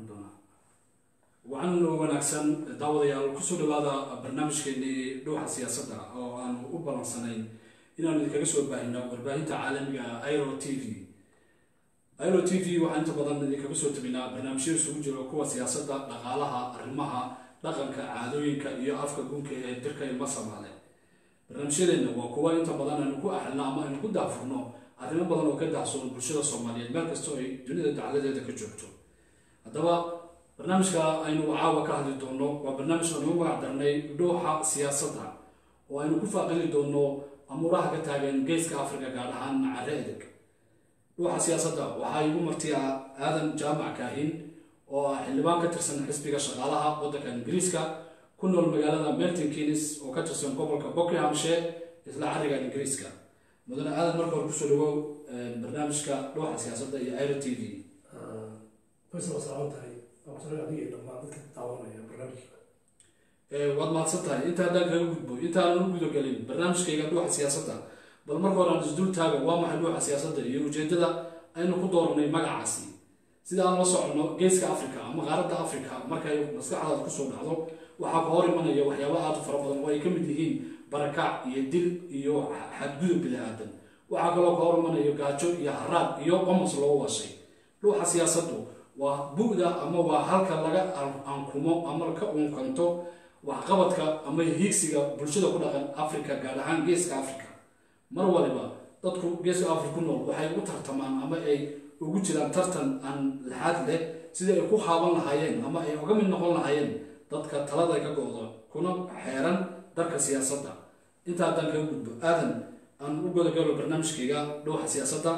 noqon doonaa wacan wanaagsan daawadayaal ku soo dhawaada barnaamijkeenii dhuuxa siyaasadda oo aanu u ballansanayn inaanu idinkaga soo baahino warbaahinta caalamiga iro t v. Iro t v waxaa inta badan idinkaga soo tabinaa barnaamijyo isugu jiro kuwa siyaasadda dhaqaalaha arrimaha dhaqanka caadooyinka iyo afka gunka ee dirka ilma soomaale barnaamijyadeenna waa kuwa inta badan aynu ku axlino ama aynu ku daafurno arrimo badan oo ka daahsoon bulshada soomaaliyeed. Meel kastoo ay dunida dacladeeda ka joogto haddaba barnaamijka aynu caawa ka hadli doonno waa barnaamij aanu magac darnay dhuuxa siyaasadda oo aynu ku faaqidi doonno amuuraha ka taagan geeska afrika gaar ahaan care edeg. Dhuuxa siyaasadda waxaa igu martiya aadan jaamac kaahin oo ah xildhibaan ka tirsan xisbiga shaqaalaha waddanka ingiriiska ku nool magaalada melton keynes oo ka tirsan gobolka buckinghamshire isla cariga ingiriiska. Mudane aadan marka hore ku soo dhawow barnaamijka dhuuxa siyaasadda iyo iro t v waa salaaman tahay adiga iyo dadka daawanaya barnaamijka. Waad mahadsan tahay inta haddaan kaga gudbo intaanan u gudagelin barnaamijkayga dhuuxa siyaasadda bal marka hore aan isdul taaga waa maxay dhuuxa siyaasadda iyo ujeeddada aynu ku dooranay magacaasi? Sida aan la soconno geeska africa ama qaaradda africa markay maskaxdaada ku soo dhacdo waxaa ka hor imanaya waxyaaba aad fara badan oo ay ka mid yihiin barakac iyo dil iyo xadgudub bini-aadan. Waxaa kaloo ka hor imanaya gaajo iyo haraad iyo qomas loo washay dhuuxa siyaasaddu waa bu-da ama waa halka laga ankumo ama ka unkanto waxqabadka ama hiigsiga bulshada ku dhaqan africa gaar ahaan geeska africa mar waliba dadku geeska africa ku nool waxay u tartamaan ama ay ugu jiraan tartan aan laxaad leh sidai ay ku haaban lahaayeen ama ay uga mid noqon lahaayeen dadka talada ka go-da kuna xeeran darka siyaasadda. Inta haddaan kaga gudbo aadan aan u godagalo barnaamijkayga dhuuxa siyaasadda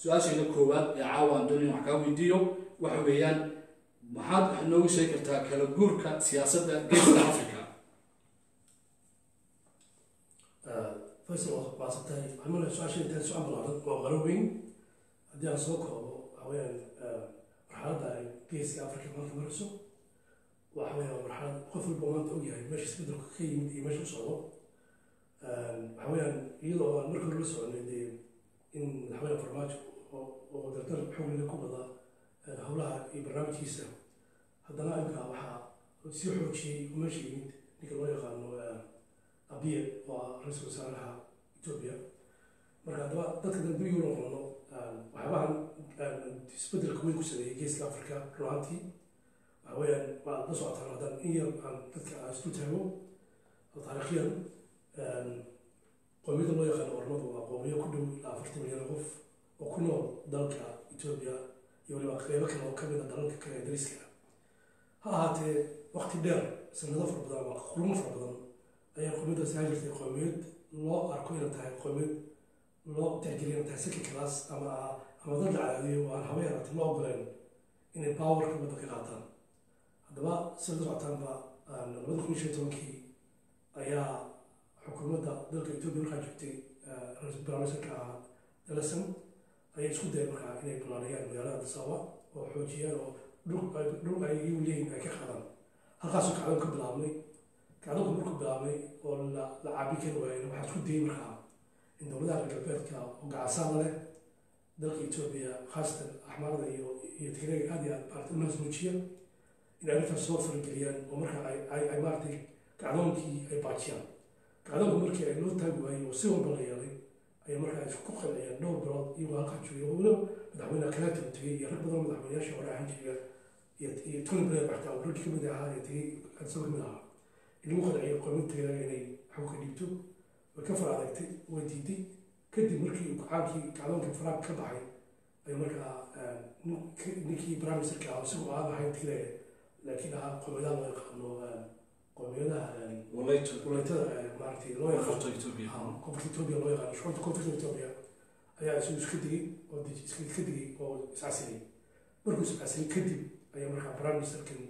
su'aashayda koowaad ee caawa aan doonayn wax kaa weydiiyo waxa weeyaan maxaad wax nooga sheegi kartaa kala guurka siyaasadda geeska africa faysal waa maadsan tahay waxaan malaya su'aasha ballaaran waa qaro weyn. Haddii aan soo koobo waxa weeyaan marxaladda ay geeska africa maanta marayso waxa weeyaan marxalad qof walba maanta ogyahay meesha isbedelku ka yimid iyo meesha u socdo. Waxa weeyaan iyadoo aan marka hore la soconay dee in madaxweyne farmaajo oo dardar xoogliga ku wada howlaha iyo barnaamijkiisa. Haddana imika waxaa sii xoojiyey oo meesha yimid ninka loo yaqaano abiye oo ah ra'iisul wasaaraha etoobiya marka haddaba dadka dambiyu noqono waxyaabahan isbeddelka weyn ku sameeyey geeska africa runaantii waxa weeyaan waa la socotaan haddaan in yar aan dadka aan isku taago. Taariikhyan qoomiyada loo yaqaano ormadu waa qoomiyo ku dhow afartan milyan qof oo ku nool dalka etoobiya iyo waliba qeybo kale oo ka mid a dalalka kale dariska ha ahaatee waqti dheer sanado fara badan ama qurmo fara badan ayaa qoomiyadaasi haa jirtay qoomiyad loo arko inay tahay qoomiyad loo tixgeliyo inay tahay second class ama ama dad la cadaadiyo oo aan haba yaraatay loo ogoleen inay powerka wadda ka qaataan haddaba sida socotaanba labada kun shan tobankii ayaa xukuumadda dalka etoobiya markaa joogtay baramiserka ahaa dalasan ayay isku dayeen markaa inay balaariyaan magaalada addis ababa oo xoojiyaan oo dhul ay iyagu leeyihiin ay ka qaadaan halkaasoo kacdoon ka bilaabmay. Kacdoonka markuu bilaabmay oo la caabi kari waayeen waxaa isku dayey markaa. In dowladaha galbeedka oo gacansaada leh dalka etoobiya khaasatan axmaarada iyo tigreega aad iyo aad maarata unaas muujiya in arrintaas soo farageliyaan oo markaa ay maaratay kacdoonkii ay baajiyaan. Kacdoonka markii ay loo taagi waayey oo si walba la yeelay ayay markaa isku qanciyeen dhowr bilood iyagoo halkaa joogay oo weliba madaxweyne kaleeto tegey iyo rag badan madaxweynayaasha hore ahaan jiriga iyo tony blair baxtaa oo raggii ka mid ahaa ee tegey isagoo ka mid ahaa in lagu qanciyo qoomiyad tigreega inay xogka dhiibto way ka far adagtay way diiday kadib markii caankii kacdoonkii faraag ka baxay ay markaa ninkii briministerka ah isagoo aan ahayn tigreega laakiin ahaa qoomiyadaha loo yaqaano qoomiyadaha walaytada maaragtay loo yaqaano shucuurta koonfurta etoobiya ayaa isagu iska digay oo iska digay oo iscasilay markuu iscasilay kadib ayaa markaa briministerkan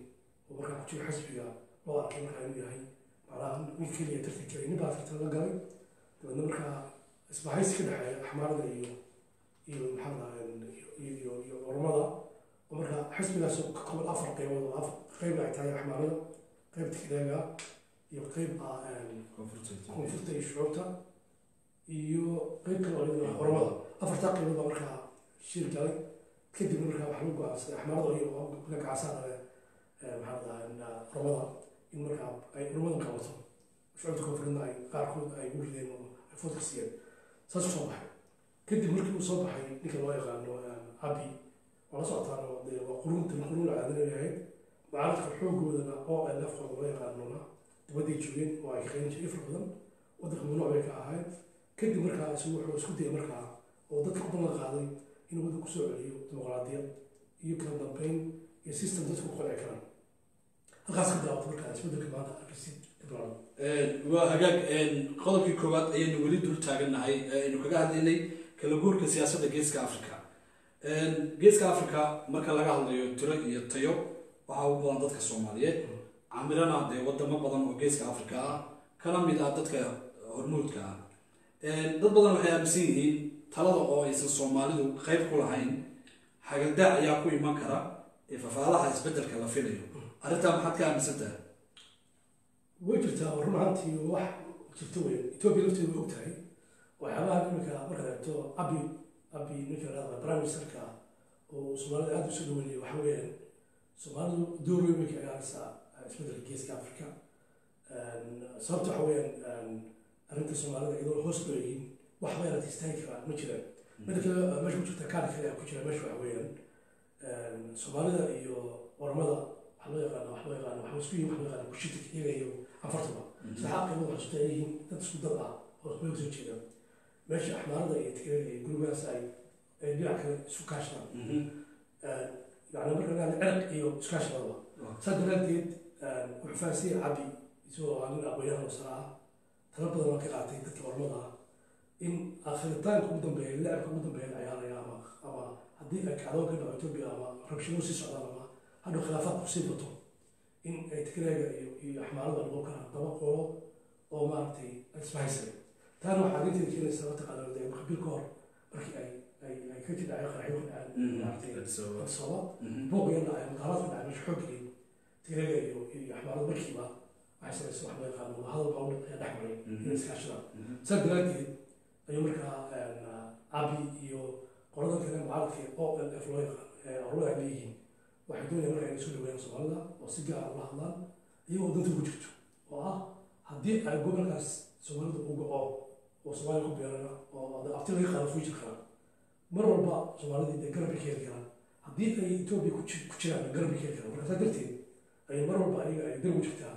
oo markaa ku jira xisbiga loo arkay markaa inuu yahay. Macnaha nin keliya tartan kelay nin baa tartan la galay dabeedna markaa isbahaysi ka dhexeeya axmaarada iyo iyo maxaa iyo ormada. Oo markaa xisbigaas ka kooban afar qeybood oo afar qeybna ay tahay axmaarada qeyb tigreega iyo qeyb ah koonfurta iyo shucuubta iyo qeyb kale ormada afartaa qeybood baa markaa shir galay. Kadibna markaa waxaa lagu go'aansaday axmaarada iyo gacasaan ale maxaa ladaa oromada in markaa ay oromadan qabato. Shucubta koonfureedna ay qaarkood ay u rideen oo ay foodka siiyeen. Saas u soo baxay. Kadib markii uu soo baxay ninka loo yaqaano abi waa la socotaan oo dee waa quruntan qurun caadinayahay mucaaradka xoogoodana oo ay lafqooda loo yaqaanona dibadday joogeen oo ay kaqeyn jiray fara badan waddanka mamnuuc bay ka ahayd. Kadib markaa wuxuu isku dayay markaa oo dadka u ballan qaaday inuu waddanka ku soo celiyo dimuqraadiyad iyo kala dambeyn iyo system dadku ku qanci karaan. Halkaas ka bilaabta markaa isbeddelka maanta arkisid ibrahim waa hagaag. Qodobkii koowaad ayaynu weli dul taagannahay aynu kaga hadlaynay kala guurka siyaasadda geeska africa geeska africa marka laga hadlayo tiro iyo tayo waxaa ugu badan dadka soomaaliyeed. Camirana dee wadamo badan oo geeska africa ah kana mid ah dadka hormuudka ah. Dad badan waxay aaminsan yihiin talada oo aysan soomaalidu qayb ku lahayn. Xagaldaac ayaa ku iman kara ee fafaalaha isbeddelka la filayo. Arrintaa maxaad ka aaminsan tahay? Way jirtaa run ahaantii wax jirto weyn etoobiya lafteedu way og waxyaabaha iminka markaad eegto abi abi ninka prime ministerka oo soomaalida aada u soo dhaweynaya waxa weeyaan soomaalidu door weyn bay ka ciyaaraysaa isbeddelka geeska africa sababta waxa weeyaan arrinta soomaalida iyadoo hoos loo eegin waxba yaraad istaagi karaa ma jiraan. Mida kale meesha ku jirta kaadhi kale ku jira meesha waxa weeyaan soomaalida iyo ormada waxa loo yaqaano waxa loo yaqaano isku yihiin waxa loo yaqaano iyaga iyo afartaba saxaa qiimada waxa isku yihiin dad isku dad ah oo isku soo jeeda meesha axmaarada iyo tigreega iyo gurigaas ay ay dhinac kale isu kaashadaan yani marka ciraq iyo iskaashadaba saa daraadeed wuxuu fahansiya cabi isagoo aa nin aqoonyahan oo sara ah tala badan waa ka qaatay dadka ormada ah in akhiritaanka ugu dambeeya lacabka ugu dambeeya la ciyaaraya ama ama haddii ay kacdo ka dhaco etoobiya ama rabshado sii socdaan ama hadhow khilaafaad ku sii bato in ay tigreega iyo iyo axmaarada noqon karaan daba qolo oo maaragtay isbahaysay taana waxaa arrinteeda keenaysa mataqaana qabiil ka hor markii ay ay ay ka jidhacyo qaraxyo ka dhaceen maaragtay adsaba booq yar dhacay mudaharaad ka dhacay meesha xooggelay tigreega iyo iyo axmaarada markiiba waxay samaysa wax loo yaqaano wadahadal baa ayaa dhex maray inay iskaashadaan saa daraadeed ayuu markaa abi iyo qoladan kale mucaaradka o l f loo yaqaan ormada ay leeyihiin waxay doonayaan marka inay soo dhaweeyaan soomaalida oo si gaar ula hadlaan iyagoo danta ku jirto oo ah haddii ay gobolkaas soomaalida u go-o oo soomaaliya ku beerana oo abti laga qaado fuujir karaan mar walba soomaalidii dee garab bay ka heli karaan. Haddii ay etoobiya ku jiraan garab bay ka heli karaan. Marka saa darteed ay mar walba ayaga ay garab u jirtaa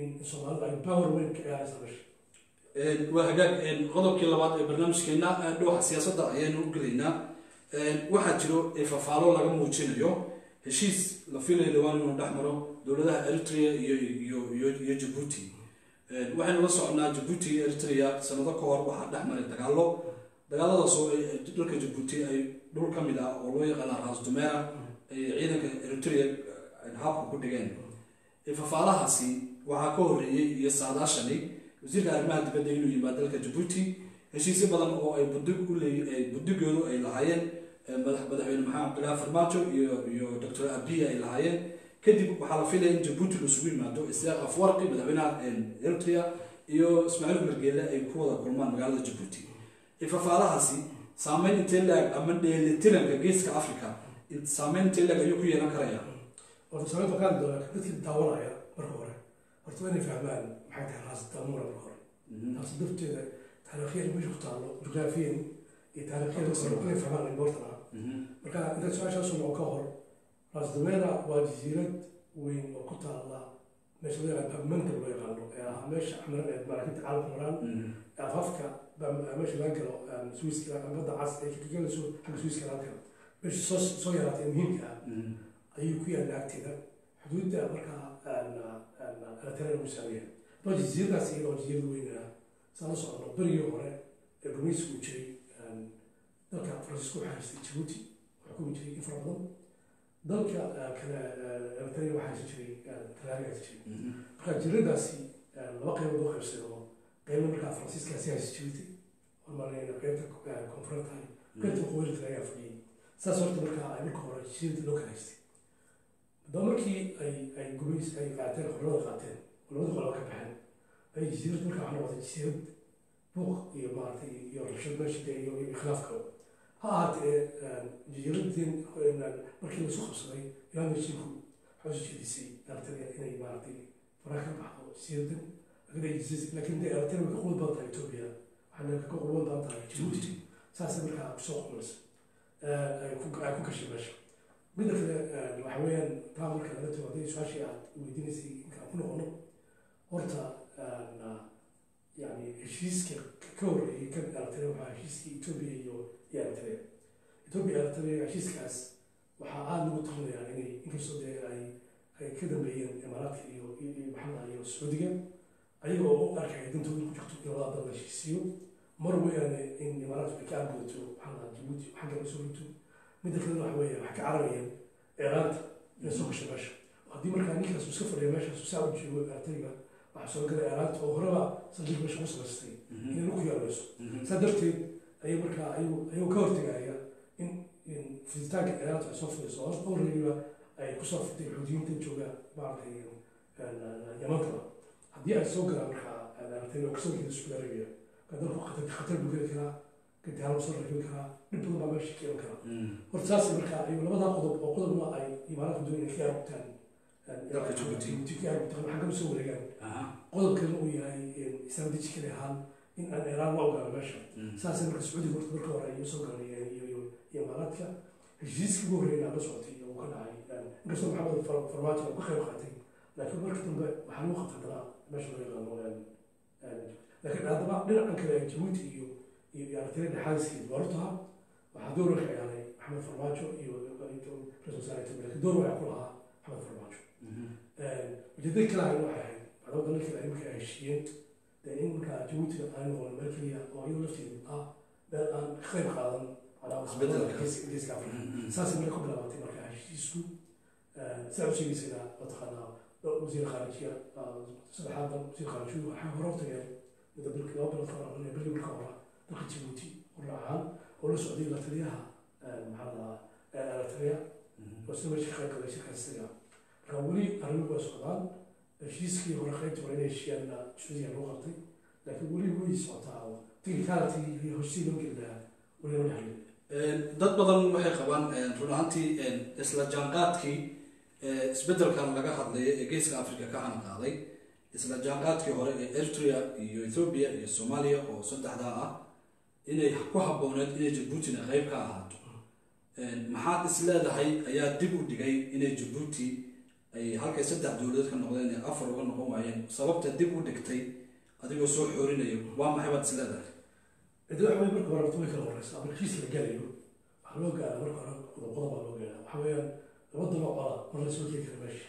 in soomaalida ay power weyn ka ciyaaraysa meesha. Waa hagaag. Qodobkii labaad ee barnaamijkeena dhuwaxa siyaasadda ayaanu u gelaynaa. Waxaa jiro fafaalo laga muujinayo. Heshiis la filayo dhawaan inuu dhex maro dowladaha eritrea iyo jabuuti waxaynu la soconaa jabuuti iyo eritrea. Sanado ka hor waxaa dhex maray dagaallo dagaaladaas oo dalka jabuuti ay dhul ka mid ah oo loo yaqaana ras dumera ay ciidanka eritrea habka ku dhigeen. Fafaalahaasi waxaa ka horreeyey iyo saadaashani wasiirka arrimaha dibadda inuu yimaado dalka jabuuti heshiisyo badan oo ay budig u leey budigoodu ay lahaayeen madaxweyne maxamed cabdullaahi farmaajo iyo iyo doctor abiy ay lahaayeen. Kadib waxaa la filaya in jabuuti laisugu yimaado isaaq afwarqi madaxweynaha eritrea iyo ismaaciil margeele ay ku wada kulmaan magaalada jabuuti fafaalahaasi saameyn intee laag ama dheelitiranka geeska africa saameyn intee laag ayuu ku yeelan karaya. Horta saameynta qaadi doonaa dadkii daawanaya marka hore. Horta waa inay fahmaan maxay tahay raas daamura marka hore. Taasi darteeda taariikhyan meesha ku taallo jugraafiyan iyo taariikhyan inay fahmaan important marka intaad su'aashaasoo noqon ka hor raas dameera waa jasiirad weyn oo ku taalla meesha loo yaqaan babmanka loo yaqaano ee meesha camiran ee maraakiibta caalamka maraan ee afafka meesha laga galo swiiska badda cas ee kagalayso xagga swiiska laga galo. Meesha soo soo yaraatay muhiimka ah ayuu ku yaalla agteeda. Xuduudda markaa eritrea ugu saameeya waa jasiiradaas iyada oo jasiirada weyn ah saa la socono berigii hore ee gumaysigu jiray dalka faransiisku waxaa haystay jabuuti xukumi jiray in fara badan. Dalka kale eritrea waxaa haysan jiray talaaga jiray. Marka jasiiradaasi laba qaybood loo qaybsaday oo qaybna markaa faransiiskaasi haysan jirtay hormarnayna qaybta koonfureed tahay qaybta waqooyi talaagaa fadhiyay saas horta markaa ay marka hore jasiirada loo kala haystay haddaba markii ay ay gumays ay qaateen xornimada qaateen oo labada qoloba ka baxeen ay jasiirad markaa waxaa noqotay jasiirad buuq iyo maaragtay iyo rabshad meesha iyo iyo khilaafka ha ahaatee jasiiradeen markii lasu qabsaday ilaan heshiinku waxay u soo jeedisay eritrea inay maaragtay faraha ka baxdo siyadan de eritrea way ka qulad badan tahay etoobiya waxayna ka qulad badan tahay jabuuti saasay markaa ku soo qumaysa ay ku ay ku gashay meesha midda kale waxa weeyaan taa marka laga tago haddii su'aashii aad weydiinaysay inkaan ku noqono horta yani heshiiska ka horreeyay kan eritrea waxaa heshiiskii etoobiya iyo iyo eritrea etoobiya eritrea heshiiskaas waxaa aada lagu talinayaa inay inkastoo dee ay ay ka dambeeyeen imaaraadka iyo lahaa iyo sacuudiga ayaga oo dantooda ku jirto in labada dal la heshiisiyo mar weyaane in imaaraadku ay ka argudato maxaa jabuuti xagga la soo rito midda kalena waxa weeye waxay ka cararayeen eeraanta inay soo gashay meesha. Haddii markaa ninkaas iska fadhiya meeshaas saa u joogo eritrea waxaa soo gala eeraanta oo horeba saldhig meesha ku samaystay inay ku yaalmayso saa darteed ayay markaa ayuu ka hortegaya in fiditaanka eeraanta ay soo fidayso alreadyba ay ku soo fitay xuudiyiinta jooga maaragtay yamantaba haddii ay soo galaan markaa eritrea oo ka soo jeeda saudi arabia ka dalku khatar buu geli karaa gadaalo soo rakin karaa dhib badan baa meesha keeni karaa. Horta saas markaa ayuu labadaa qodob oo qodobna ay imaaraadku doon inay ka argutaan Dalka Djibouti. ka argutaan waxaa kama soo wareegaan qodobkana uu yahay kale ahaan in aan iiraan la ogaano meesha. Saasay marka sacuudiga horta marka hore ayuu soo galay iyo imaaraadka heshiiskii ugu horreeyay aan la socotay uu ka dhacay inkastoo maxamed Far- farmaajo uu ka qayb qaatay laakiin marka dambe waxaa lagu qabtay haddana meesha loo yaqaano laakiin haddaba dhinacan kale jabuuti iyo iyo dhexaadiskeed waa horta waxaa door ka ciyaaray maxamed farmaajo iyo ra'iisul wasaare laakiin door waxaa ku lahaa maxamed farmaajo. Ujeedada kale ahayd waxay ahayd macdama dalal kale markay ay heshiiyeen dee in markaa jabuutina ay noqon meel keliya oo iyadoo lafteedu ah meel aan ka qayb qaadan geeska afrika. Saasay marka ku bilaabatay marka heshiisku sidaa u sheegaysayna mataqaanaa wasiir khaarijiya saddexaad wasiir khaarijiyu waxay hore u tageen muddo bilki laba bilood ka hor ama bilki bilka hore dalka jabuuti hore ahaan oo la socday la taliyaha maxaa la dhahaa eritrea. Oo sida meesha ka qayb galay shirkaasiga marka weli arrimuhu way socdaan. Heshiiskii hore qaybta hore inay heshiiyaanna sacuudiga lagu qabtay. Laakiin weli way socotaa oo technicality iyo heshiis loo geli lahaa weli lama dhexlin dad badan waxay qabaan run ahaantii isla jaanqaadkii isbedelkan laga hadlaya ee geeska africa ka cana qaaday isla jaanqaadkii hore ee eritrea iyo ethoobia iyo soomaaliya oo saddexdaa ah inay ku habbooneed inay jabuutina qayb ka ahaato. Maxaad is leedahay ayaa dib u dhigay inay jabuuti ay halkay saddex dowladood ka noqdeen ee afar uga noqon waayeen sababta dib u dhigtay adigoo soo xoorinaya waa maxay baad is leedahay? Cidda waxa weye marka hore way kala horeysa. Ama heshiis la galayo waxaa loo gaara marka hore qodob qodob baa loo gaara waxaa weeyaan laba dalo qola mar la soo jeedi kara meesha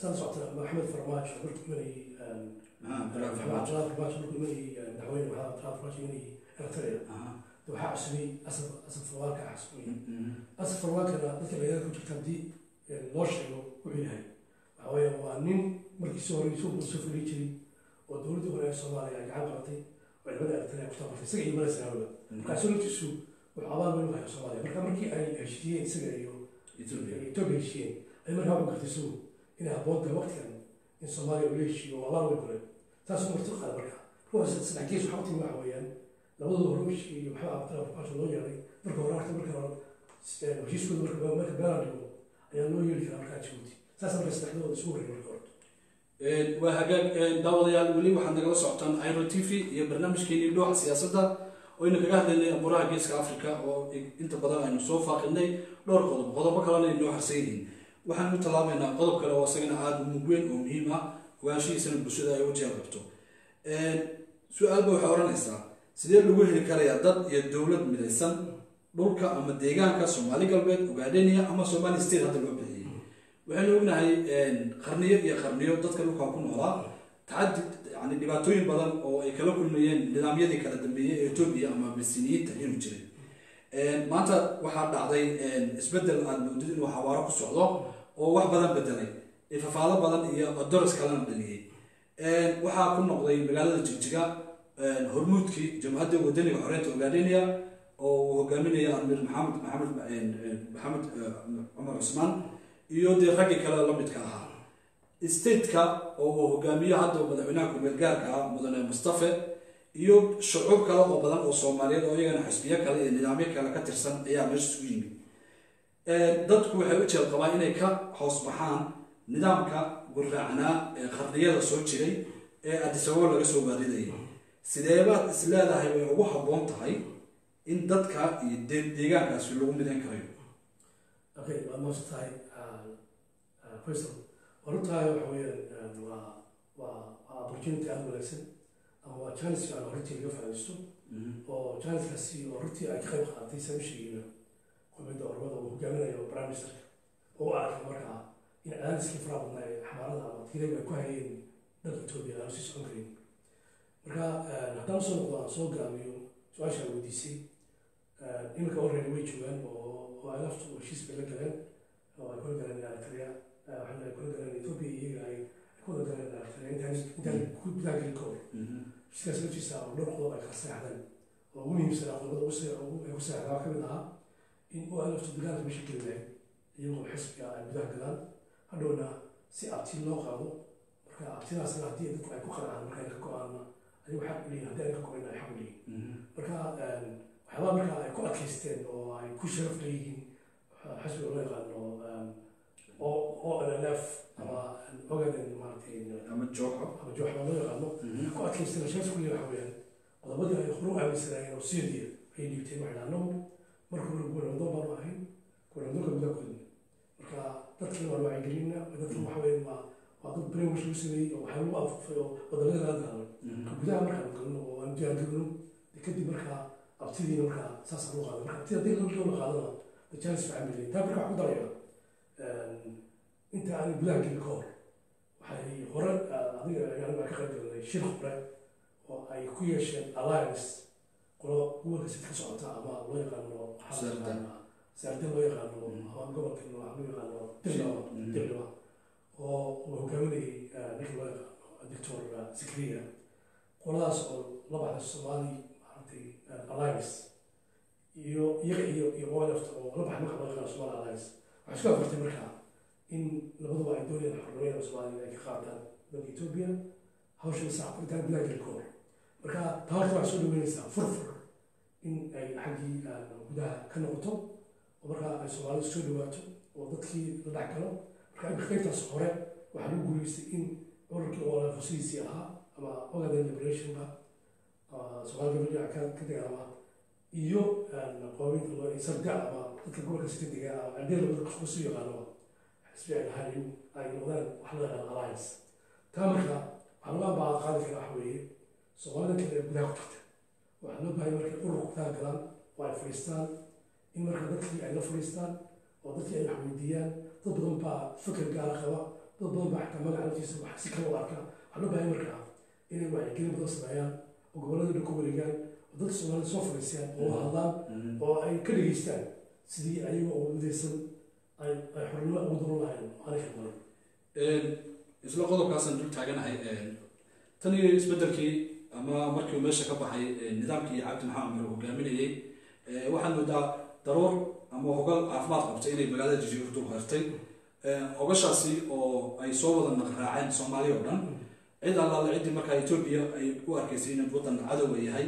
saan socota maxamed farmaajo markuu imanayay farmaajo markuu imanayay madaxweyne maxamed farmaajo imanayay eritrea waxaa cusubay asaf asaf farwaanka cusubay asaf farwaankana dadka dhalinyarada ku jirta haddii loo sheego wuxuu yahay waxaa weeye waa nin markiisii hore soo soo fuli jiray oo dowladdii hore ee soomaaliya ay gacan qabatay oo ciidamada eritrea ku tabartay isaga iyo mala sanaawiga markaasoo laftiisu wuxuu abaal weyn u hayo soomaaliya marka markii ay heshiiyeen isaga iyo ethiopia etoobiya heshiiyeen ay markaa u gartay isagu inay habboon tahay waqtigan in soomaaliya uu la heshiiyo abaal weyn kule taasuu marti qaada marka ruuxa saddex gees waxaa utii waxa weeyaan labadooda hore u heshiiyey farmaajo loo yeelay marka hore horta marka hore heshiiskooda marka marka beelaan dhigo ayaa loo yeeli karaa markaa jabuuti saas marka saddexdooda isu horreeyay marka hore waa hagaag daawadayaal weli waxaad nagala socotaan iro t v. Iyo barnaamijkeenii dhuuxa siyaasadda aynu kaga hadlaynay abuuraha geeska africa oo inta badan aynu soo faaqinay dhowr qodob. Qodobo kalena ay noo harsan yihiin waxaanu tallaabaynaa qodob kale oo isagana aada mug weyn oo muhiim ah ogaanshihiisana bulshada ay u jeel qabto. Su'aalba waxay odhanaysaa sidee lagu heli karayaa dad iyo dowlad midaysan? Dhulka ama deegaanka soomaali galbeed ugaadheniya ama somali state hadda loo bixiyey waxaynu ognahay qarniyo iyo qarniyo dadka dhulka ku noolaa tacadi yani dhibaatooyin badan oo ay kala kulmayeen nidaamyadii kala dambeeyey ee etoobiya ama abisiniyiinta inuu jiray maanta waxaa dhacday isbeddel aad moodid inuu xawaaro ku socdo oo wax badan bedelay ifafaalo badan iyo doras kalena dhaliyey waxaa ku noqday magaalada jigjiga hormuudkii jamhadda wadaniga xoreynta ogaadheniya oo uu hogaaminaya amir maxamed maxamed maxamed cumar cusmaan iyo dee raggii kale la midka ahaa stateka oo uu hogaamiyo hadda madaxweynaha ku-meel gaarka ah mudane mustafe iyo shucuub kale oo badan oo soomaaliyeed oo iyagana xisbiyo kale iyo nidaamyo kale ka tirsan ayaa meesha isugu yimid. Dadku waxay u jeed qabaan inay ka hoos baxaan nidaamka guraacnaa ee qarniyada soo jiray ee adisababo laga soo waaridayay sideebaad is leedahay way ugu habboon tahay in dadka iyo de- deegaankaasi lagu midayn karayo hortahay waxa weeyaan waa waa waa opportunity aada wanaagsan ama waa chance aan hortii laga faa'iidaysto oo chance-kaasi oo hortii ay ka qayb qaadatay sheegayna qomiyadda ormada uu hogaaminayo prime ministerka oo u arkay markaa in cadaadiskii faraha badnaa ee xamaarada ama tigreeg ay ku hayeen dalka etoobiya aanu sii socon karin marka haddaan soo noqdo aan soo gaabiyo su'aasha aan weydiisay iminka already way joogaan oo oo ay laftu heshiis bay la galeen oo ay kula galeen eritrea waxaana ay kula galeen etoobiya iyaga ay ku wada galeen eritrea intaan intaan ku gudaha gelin ka hor heshiiskaas laftiisa oo ay kala seexdeen oo ugu muhiimsan qodobada ay ku seexdeen waxaa ka mid ahaa in oo ay laftu dagaalka meesha geli lahayd iyagoo xisbiga ay gudaha galaan hadhowna si abti loo qaado marka abtidaasna haddii dadku ay ku qancaan marka ay ka go'aanna ayagu xaq u leeyihiin haddii ay ka go-in ay xaq u leeyihiin marka waxyaabaa marka ay ku adkaysteen oo ay ku sharaf leeyihiin xisbiga loo yaqaano o o n f ama ogaden maaragtay ama jooxo ama jooxba loo yaqaano. Ku sharaf ku leeyihiin waxa weeyaan qodobadii ay hore u aaminsanaayeen oo syria ay dhiibteen waxay marka hore guulandoon baanu ahayn guulandoonka gudaa kodin marka dadkii waan wacyigelina dadka waxa weeye waa waa dad brainwash lagu sameeyey oo waxaa lagu afufay oo waddamada laga daalan ka gudaha markaan galno oo aan diyaargarino kadib markaa abtidiina markaa saas loo qaado marka abtida haddii loo qaadana the bay leeyihiin taa marka waxaan ku daraya inta aan gudaha gelin ka hor waxay hore adiga baa ka qayb galanay shir hore oo ay ku yeesheen alliance qolo gobolka sid ka socota ama loo yaqaano saarda loo yaqaano ama gobolka loo yaqaano dirlaba dirlaba oo uu hogaaminayay ninka loo yaqaano doctor zikriya qoladaas oo la baxda somali maaragtay alliance iyo iyaga iyo iyo olafta oo la baxay marka loo yaqaano somali alliance waxay isku afartay marka in labaduba ay doonayaan xornimada soomaaliya ay ka qaataan dalka etoobiya hawshan sax intaan gudaha geli ka hor marka taa horta waxay soo dhaweynaysaa furfur in ay xaggii gudaha ka noqoto oo markaa ay soomaalidu soo dhawaato oo dadkii la dhex galo marka imika qaybtaas hore waxaa lagu guulaystay in ururkii oo fusihiisii ahaa ama ogaden liberationka soomaali gabadha ka dagaalama iyo qoominta loo sarda ama dadka gobolka sita dega ama xisbi ay noqdaan wax la yaqaan alliance. Taa marka waxaa laga baa qaadi kara waxa soomaalida kale ee gudaha ku jirta. Waxaa loo baahay markay ururka gudaha galaan oo ay fadhiistaan in marka dadkii ay la fadhiistaan oo dadkii ay wax weydiiyaan dad badan baa fikir gaara qaba dad badan baa xataa magaca naftiisa wax si kale u arka. Waxaa loo baahay marka inay wacyigelin badan sameeyaan oo gobollada dhan ku wareegaan dadka soomaalida soo fadhiistaan oo hadlaan oo ay ka dhegeystaan sidii ayaga oo midaysan ay xornimo ugu lahayn oo aanay ka daran isla qodobkaasaan dul taaganahay tan iyo isbedelkii ama markii uu meesha ka baxay nidaamkii cabdi maxamed miro hogaaminayey waxaad moodaa daruur ama hogal caafimaad qabtay inay magaalada jijiro dul hartay hogashaasi oo ay soo wada naqraaceen soomaaliya oo dhan cid allaale ciddii markaa etoobiya ay u arkaysay inuu waddan cadowa yahay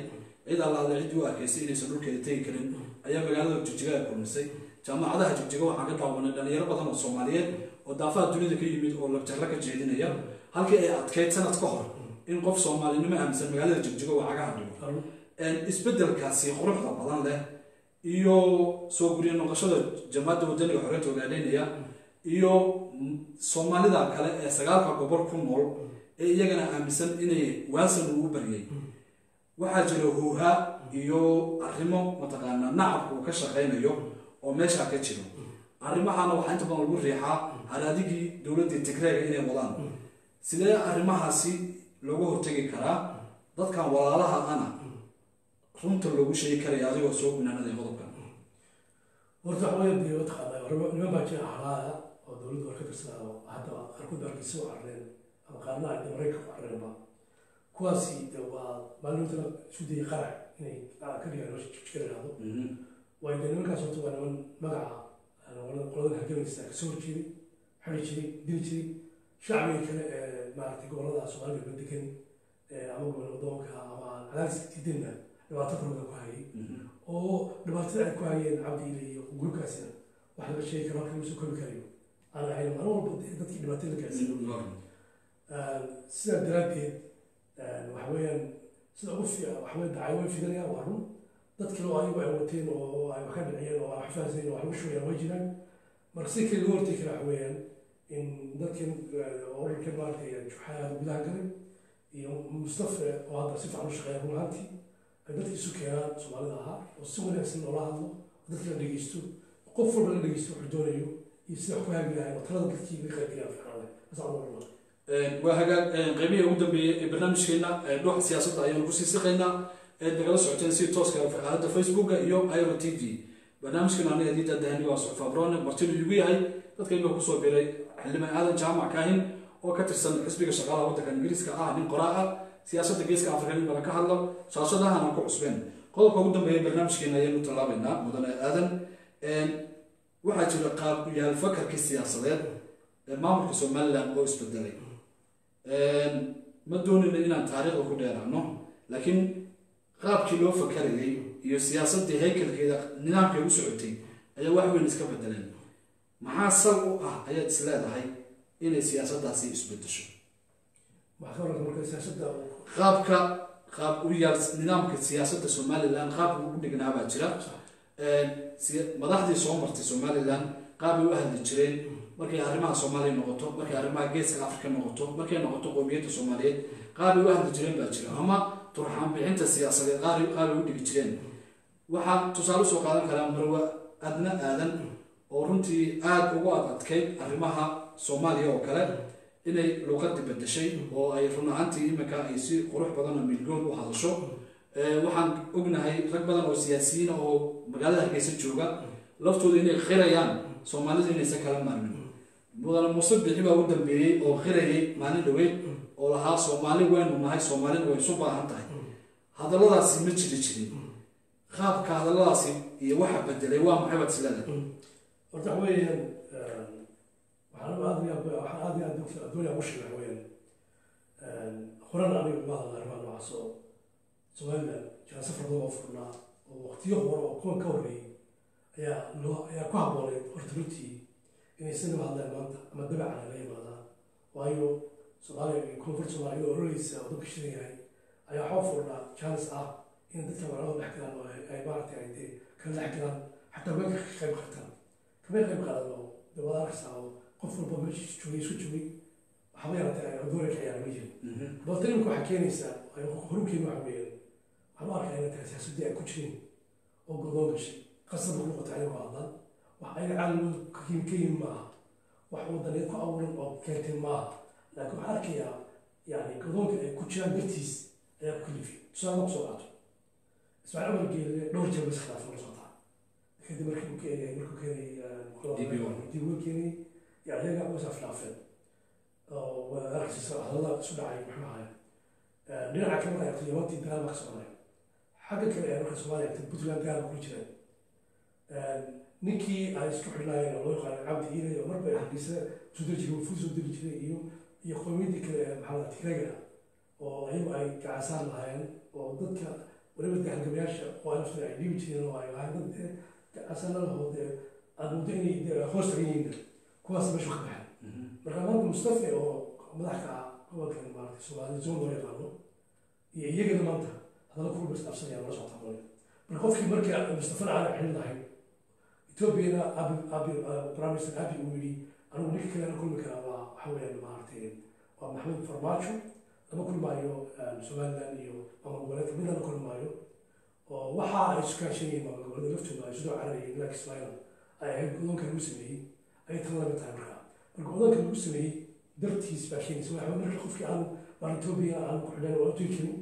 cid allaale ciddii u arkaysay inaysan dhulkeeda tegi karin. Ayaa magaalada jigjiga ay kulmisay. Jaamacadaha jigjiga waxaan ka daawanay dhalinyaro badan oo soomaaliyeed oo daafaha dunida ka yimid oo labjarro ka jeedinaya halkii ay adkeyd sanad ka hor in qof soomaalinimo aaminsan magaalada jigjigo waa cagaha dhigo. Isbedelkaasi quruxda badan leh iyo soo guryo noqoshada jamaacadda wadaniga xoreynta hogaaneynaya iyo soomaalida kale ee sagaalka gobol ku nool ee iyagana aaminsan inay waasan ugu baryay waxaa jira huuha iyo arrimo mataqaanaa nacabka uu ka shaqaynayo oo meeshaa ka jiro. Arrimahana waxaa inta badan lagu riixaa haraadigii dowladdii tigreega inay wadaan. Sidee arrimahaasi looga hortegi karaa dadkan walaalaha ana runta loogu sheegi karaya adigoo soo gunaanaday qodobkan horta waxa mataqaanaa niman baa jira halaaya oo dowladda war ka tirsanaa oo hadda qaarkood argeysa u carreen ama qaarna ay maraykanka ku carreenba kuwaasi de waa maalinta isu dayay qarac inay ka dhigaan nolosha jijka yidhaahdo waayo dee nimankaas horta waa niman magaca qoladan halgamaysa ka soo horjeeday xiri jiray dili jiray shacbiga kale ee maaragtay gobollada soomaalida ba degan ama gobol wadoonka ama cadaadis didanna dhibaato fara badan ku hayay oo dhibaatada ay ku hayeen cabdi ile iyo gurubkaasina wax laga sheegi karo halka lagu soo koobi karayo aan ahayn maalin walba dadkii dhibaatada la gaarsiiyo sidaa daraaddeed waxa weeyaan sida ugu fiican waxa weye dacay way waa run. Dad kale oo ayagu ay wateen oo ay wax ka dhiciyeen oo wax fahansayn oo wax shugayaan way jiraan. Marka si kale loo hortegi kara waxa weeyaan in dadkan urarkan maaragtay juxaada gudaha galay iyo mustafa oo hadda si fiican u shaqeeya run ahaantii ay dadka isu keenaan soomaalida ahaa oo si wanaagsan loola hadlo dadka la dhegeysto qof walba la dhegeysto wuxuu doonayo iyo sida wax ku hagi lahay oo talada dadkii laga qaybgelaya fiican leh. Run waa hagaag qaybihii ugu dambeeyey ee barnaamijkeena dhuuxa siyaasadda ayaanu ku sii siqaynaa eed nagala socoteen si tooska aalada facebooka iyo iro t v. Barnaamijkan aniga diida dahani waa suxuf abrone martinu igu yahay dadka imika ku soo biray xildhibaan aadan jaamac kaahin oo ka tirsan xisbiga shaqaalaha waddanka ingiriiska ah nin qoraa ah siyaasadda geeska afrika in badan ka hadlo shaashadahana ku cusbeen. Qodobka ugu dambeeya barnaamijkeena ayaanu tallaabaynaa mudane aadan waxaa jira qaab yaal fakarkii siyaasadeed ee maamulka somaliland oo isbedelay ma doonayna inaan taariikhda ku dheeraano laakiin qaabkii loo fakarayay iyo siyaasaddii haykalkeeda nidaamkay u socotay ayaa wax weyn iska bedeleen maxaa sal u ah ayaad is leedahay inay siyaasaddaasi isbedesho qaabka qaab u yaal nidaamka siyaasadda somaliland qaabka ugu dhignaa baa jira madaxdii soo martay somaliland qaabay u hadli jireen markay arrimaha soomaaliya noqoto markay arrimaha geeska afrika noqoto markay noqoto qowmiyadda soomaaliyeed qaabay u hadli jireen baa jira. Ama turxaan bixinta siyaasadeed qaabay u dhigi jireen. Waxaa tusaale u soo qaadan karaa marwa adna aadan oo runtii aada ugu ad adkayd arrimaha soomaaliya oo kale inay luuqadii bedeshay oo ay run ahaantii iminka ay si qurux badan oo milgoon u hadasho. Waxaan ognahay rag badan oo siyaasiyiin ah oo magaalada hargeysa jooga laftooda inay qirayaan soomaalida inaysan kala maarmin mudane muuse bixi baa u dambeeyey oo qirayay maalin dhaweyd oo lahaa soomaali waynu nahay soomaalina way isu baahan tahay. Hadalladaasi ma jiri jirin. Qaabka hadalladaasi iyo waxa bedelay waa maxay baad isleedahay horta waxa weeyaan waxaan aad waxaan aad iyo aad adduunya ugu sheegay waxa weeyaan horena aniga uga hadalna arrimaha noocaas oo somaliland jiraan safar furnaa oo waqtiyo hore oo kuwan ka horreeyey ayaa ayaa ku habbooneyd horta runtii inay sinaba hadlaan maanta ama dabacana la yimaadaan. Waayo soomaaliya iyo koonfur soomaaliya oo oroleysa oo dadka shidan yahay ayaa waxaa furnaa jaanis ah in dadka magaalada dhex galaan oo ay- ay maaragtay ay dee kala dhex galaan xataa way ka qayb qaataan. Kamay qayb qaadan oo dabada arkaysaa oo qof walba meesha joogay isku joogay waxba yaratay ay doona ka ciyaara ma jirin balta imika waxaa keenaysaa ay waxa weeyaan waxaan u arkaa inay tahay siyaasaddii ay ku jireen oo godoon gashay qasab ku noqotay ayagoo hadlaan wax ayaga caalamadu ka yim ka yimi maaha wax wadaneed ku abuuran oo keentay maaha laakiin waxaan arkayaa yani godoonka ay ku jiraan dartiis ayaa ku kalifi tusaale ku soo qaato ismaaciil cumar geelle dhowr jeer bas khilaaf la socotaa kadib markii uu keenayay markuu keenayay keenayay yaa ayaga was aflaafeen oo aragtiisa hadalla isu dhacay muxuu ahaay dhinaca kale markaa eegto yamantii dagaal baa ka soconaya xagga kale ee marka soomaaliya eegto puntland dagaal kula jireen ninkii ay isku xidhnaayeen oo loo yaqaano cabdi iilay oo marba hargeysa soo diri jiray wafuud soo diri jiray iyo iyo qowmiyadii kale ee maxaa la tigraga oo ayagu ay gacasaan lahaayeen oo dadka waliba dee halgamayaasha oo ay naftooda ay dhibi jireen oo ay lahaayeen dad dee gacasaan lahoo dee aad muddo inay hoos tagan yihiin kuwaas meesha ka baxeen. Marka maanta mustafa oo madaxka ah gobolkan maaragtay soomaali zone loo yaqaano iyo iyagana maanta hadalla kulba isdhaafsanaya lala soo taqoonaya marka qofkii markii mustafana aan xilin lahayn etoobiyana abi abi prime minister abi uu yidhi anigu ninka kale la kulmi karaa waa waxa weeyaan maaragtay waa maxamed farmaajo lama kulmaayo somaliland iyo maamul goboleedka midna la kulmaayo. Oo waxa ay isu kaashan yihiin maamul goboleeda laftooda ay sidoo cararayeen ilaa kismaayilan ay ahayd godoonka lagu sameeyey ayay tan la mid tahay markaa. Marka godoonka lagu sameeyey dartiis baa keenaysa waxa marka qofkii aan baan etoobiya aan ku xidhan oo utegi karin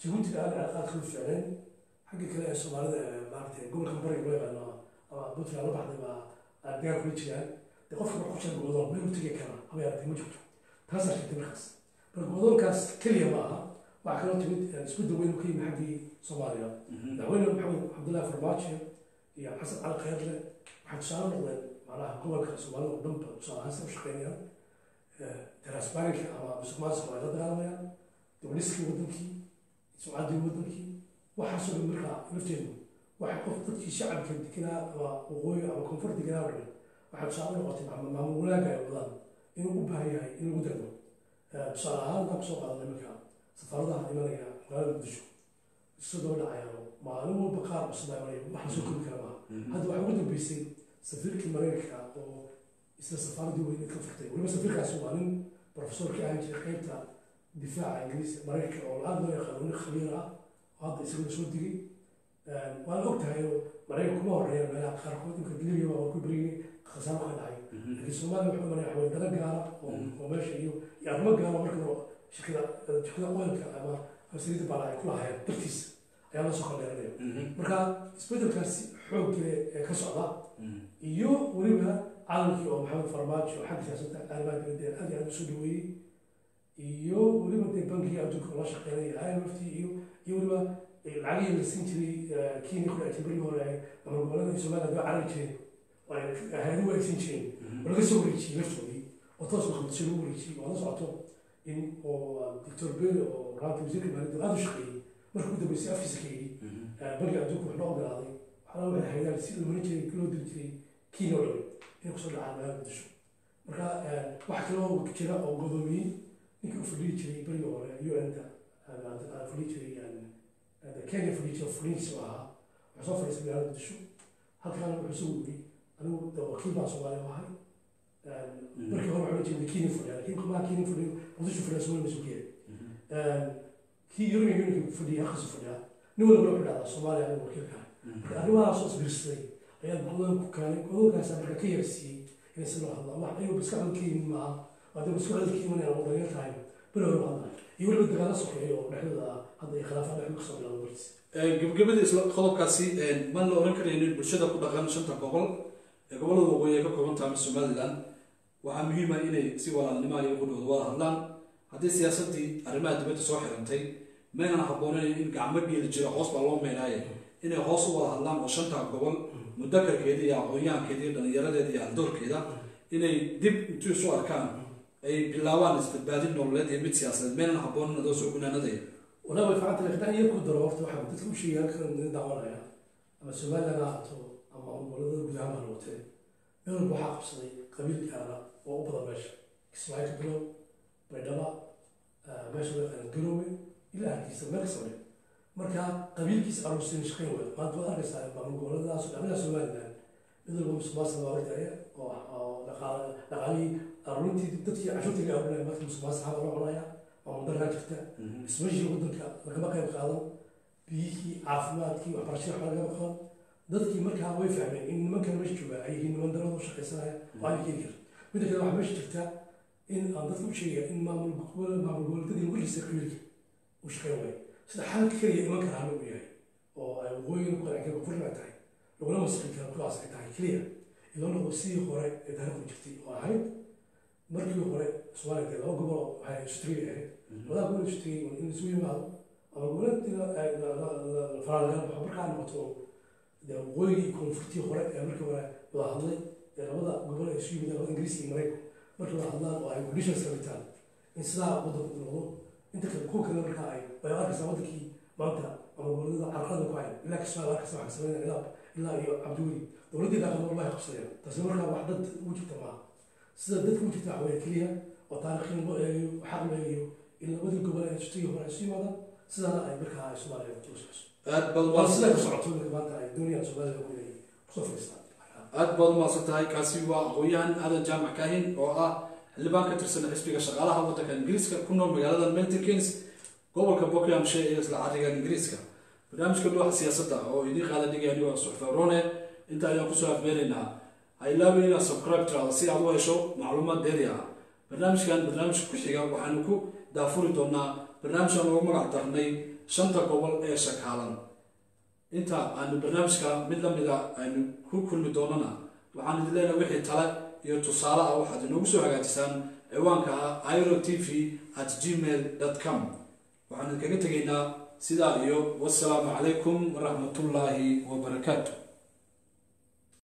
jabuutina aan cilaaqaad kala ficneen xagga kale ee soomaalida ee maaragtay gobolka yaqaano ama puntland la baxday baa dagaal kula jiraan dee qofka marka ku jira godoon meel u tegi kara haba yaratay ma jirto taasaa jirtay markaas marka godoonkaas keliya ma aha waxaa kaloo timid isku daweyn ka yimi xaggii soomaaliya. Madaxweyne maxamed cabdullahi farmaajo iyo xasan cali khayrle waxay tusaale noqdeen macnaha gobolka soomaalida oo dhanba tusaale ahaan u shaqeynayaan ama musuqmaasuqa ay la dagaalamayaan dowliskii wadankii sumcaddii wadankii waxaasoo dhan markaa lafteedu waxay qof dadkii shacabka deganaa ama waqooyi ama koonfur deganaa dhan waxay tusaale noqotay maamul wanaagga ay wadaan. Inuu u baahan yahay in lagu dego tusaale ahaan haddaan ku soo qaadana iminka safaaradaha imanaya magaalada muqdisho. Isu daba dhacayaan maalin walba qaar cusub ay maraya wax la soo koobi kara maaha. Hadda waxaa ugu dambeysay safiirkii mareykanka oo isla safaaradii weyn ka furtay. Weliba safiirkaasi waa nin professor ka ahaan jiray qaybta difaaca ingiriiska mareykanka oo aada loo yaqaano nin khabiir ah oo hadda isaguna soo digay waan og tahay oo mareykanka kuma horreeya meelaha qaarkood inka libya waa ku beriyay khasaaro ka dhacay laakiin soomaaliya wuxuu maraya xaweendana gaara oo meesha iyo arrimo gaara marka shirkada shirkada oilka ama saliida baala ay ku lahaayeen dartiisa ayaa la soo kordheeranaya marka isbedelkaasi xoogge ee ka socda iyo weliba caalamkii oo maxamed farmaajo xagga siyaasadda arrimaha aad iyo aad u soo dhaweeyey iyo weliba dee bankiga adduunka la shaqeynaya imft iyo iyo weliba lacagihii la siin jiray kenya ku dhactay berigii hore ama gobollada somaliland waa carari jireen hay'aduhu ay siin jireen oo laga soo wareejiyey laftoodii oo toos muqdisho lagu wareejiyey. Oo la socoto in oo doctor bele oo raanta wasiirka maaliyadda aada u shaqeeyey. Markii u dambeysay afkiisa ka yidhi bankiga adduunka wuxuu noo ogolaaday waxaana waxay hayaan si marin jiray loo diri jiray kenya oo dhan inay ku soo dhacaan magaalada muqdisho marka wax kaloo jira oo godoomiyey ninkii u fadhiyi jiray berigii hore un-ta fadhiyi jiray kenya fadhiyi jiray fadhiyiisa u ahaa. Wuxuu soo fadhiistay magaalada muqdisho halkaana wuxuu soo wuri anigu wakiil baan soomaaliya u ahay. Markii hore waxaa jeeda kenya fadhiya laakiin maa kenya fadhiyo muqdisho fadhiya soomaaliya masuuliya kii european unionka fadhiya halkaasu fadhiya nin walba wuxuu dhacdaa soomaaliya anigu wakiilka marka arrimahaas oo isbiirsaday ayaa godoon ku keenay. Godoonkaasa marka ka yarsiiyey inay si loo hadla wax ayuu hadal ka yimin maaha isku hadal ka yimanayaan oo dhalinyar tahay gabagabadii isla qodobkaasi maan la oran karaynin bulshada ku dhaqan shanta gobol ee gobollada waqooyi ay ka kooban tahay somaliland waxaa muhiim ah inay si walaalnimo iyo qudhooda wada hadlaan. Haddii siyaasaddii arrimaha dibadda soo xirantay maynan habboonayn in gacmo geeli jira hoos baa loo meynaaye inay hoos u wada hadlaan oo shanta gobol mudakarkeeda iyo aqoon-yahankeeda iyo dhallinyaradeeda iyo aldoorkeeda inay dib intuu isu arkaan ay bilaabaan isbadbaadin nololeed iyo mid siyaasadeed. Maynan habboonin adoo soo gunaanadaya walaa way ficanta laakiin aan yar ku daro horta waxaa dadka u sheegay halkan nin daawanaya ama somaliland ha ama gobollada gudaha ha noqotee meel walba waxaa qabsaday qabiil gaara oo u badan meesha. Kismaayo ka bilow baydhaba meesha loo yaqaan garowe ilaa hargeysa meel kasta marka qabiilkiisa aruusin shaqayn wey maanta waad arkaysaa maamul goboladaas dhamida somaliland mid walba musuqmaasuqa ordaya oo dhaqaalihii aruurintii dadkii cashuurtii laga arurinaya marka musuqmaasuqa loo cunaya maamuldaraa jirta ismashii wadanka lagama qayb qaadan biyihii caafimaadkii waxbarashadii waxba lagama qaban dadkii markaa way fahmeen in nimankan meesha jooga ay yihiin niman darada u shaqaysanaya oo aan keeni karin midda kale waxaa meesha jirta in aan dadka u sheegaya in maamul maamul goboleedyadii lagu dhisay qabiilka u shaqayn waayo sida xalka keliya iman kara u yahay oo ay waqooyiga ku qancin kara kufurna tahay laguna masixin kara kuwaas ay tahay keliya iloo noqo sidii hore ee taariikhdu jirtay oo ahayd markii hore soomaaliya laba gobol waxay istrigi ahayd labada gobol istrigi in isu yimaado ama faraalagaan waxa markaa noqoto dee waqooyigii koonfurtii hore ee markii hore wada hadlay ee labada gobol ay isu yimideen labada ingiriiska iyo maraykanku markii wada hadlaan oo ay conditions ka dhigtaan in sidaa wadanku noqdo inta kale kuwa kale markaa ay way arkaysaa wadankii maanta ama goboleeda carqalada ku hay ilaa kismaa arkaysa waxaa sameynaya nidaam ilaa iyo cabdiweli dowladdii daaqada wallahi qabsadeen taasi markaa wax dad ugu jirta maaha sida dadka u jirta waxaweye keliya oo taariikhin loo eegayo xaq loo eegayo in labadii gobol ee sutigi hore ay yimaadaan sidaana ay markaa ay soomaaliya ugu socso waa sidaa ku socoto marka maanta ay doonayaan soomaalida ku inay ku soo fadhiistaan aad baad umahadsan tahay. Kaasi waa aqoon-yahan aadan jaamac kaahin oo ah xildhibaan ka tirsan xisbiga shaqaalaha waddanka ingiriiska ku nool magaalada milton keynes gobolka buckinghamshire iyo isla cariga ingiriiska. Barnaamijka dhuuxa siyaasadda oo idiin qaada dhigaya anigoo suxfa inta ayaan ku soo afmeeraynaa ilaawin inaad subscribe tiraado si aad u hesho macluumaad dheeri ah. Barnaamijkan barnaamijka ku xiga waxaanu ku daafuri doonaa barnaamijkan ugu magac darnay shanta gobol ee shakaalan. Inta aanu barnaamijka mid la mida aynu ku kulmi doonana waxaan idin leenahay wixii tale iyo tusaale ah waxaad inoogu soo hagaajisaan ciwaanka ah iro t v at gmail com. Waxaan idinkaga tegaynaa sidaa iyo wasalaamu calaykum waraxmatullaahi wabarakaatu